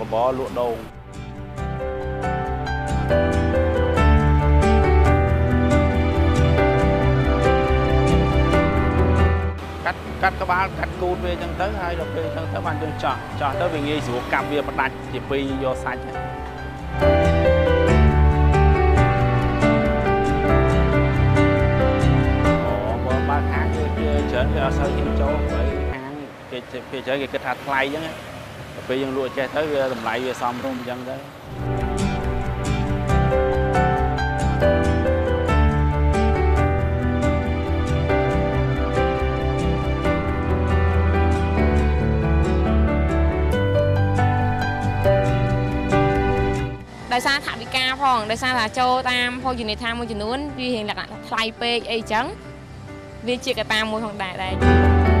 របរលក់ដូងកាត់កាត់ក្បាលកាត់គូតវាអញ្ចឹងទៅហើយដល់ពេលអញ្ចឹងទៅបានយើងចោះចោះទៅវាងាយស្រួលកាប់វាផ្ដាច់ជាពីរយកសាច់ហ្នឹងអូបើបើខាងវាវាច្រើនវាអត់សូវហ៊ានចូលព្រោះ ខាងគេគេច្រើនគេគិតថាថ្លៃអញ្ចឹងណាដល់ពេលយើងលក់ចេះទៅវាតម្លៃវាសមរម្យអញ្ចឹងទៅដោយសារថវិកាផងដោយសារថាចូលតាមភោជនីយដ្ឋានមួយចំនួនវារៀងលក្ខណៈថ្លៃពេកអីចឹងវាជាកត្តាមួយផងដែរដែរ